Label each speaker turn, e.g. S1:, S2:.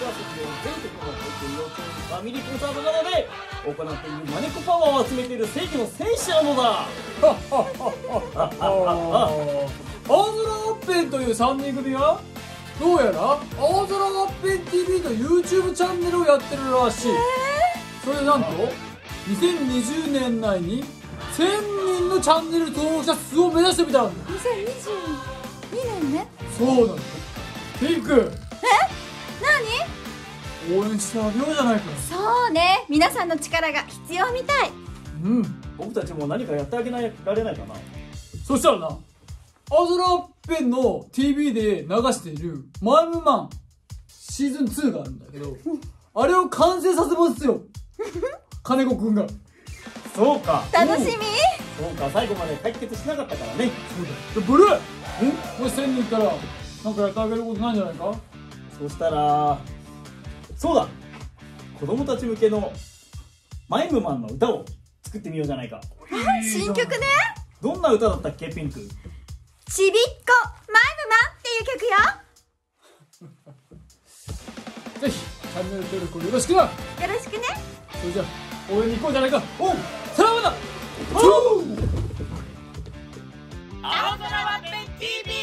S1: 遊びを全国の保育幼稚園ファミリーコンサートなどで行っているマネコパワーを集めている正義の戦士なのだ
S2: 青空ワッペンという3人組はどうやら青空ワッペン TV の YouTube チャンネルをやってるらしい、それなんと2020年内に1000人のチャンネル登録者数を目指してみたんだ
S3: 2022年ね
S2: そうなんだピンク応援してあげようじゃないか。
S3: そうね。皆さんの力が必要みたい。
S2: うん。
S1: 僕たちも何かやってあげないられないかな。
S2: そしたらな青空ワッペンの TV で流しているマイムマンシーズン2があるんだけど あれを完成させますよ。金子くんが。
S1: そうか。
S3: 楽しみ。
S1: そうか。最後まで解決しなかったからね。
S2: そうだブルー。んもし1000人いったらなんかやってあげることないんじゃないか？
S1: そしたらそうだ。子供たち向けのマイムマンの歌を作ってみようじゃないか。
S3: 新曲ね。
S1: どんな歌だったっけピンク？
S3: ちびっこマイムマンっていう曲よ。
S2: ぜひチャンネル登録をよろしくな。
S3: よろしくね。
S2: それじゃあ応援に行こうじゃないか。おう。さらばだ
S1: おう。
S4: 青空ワッペン TV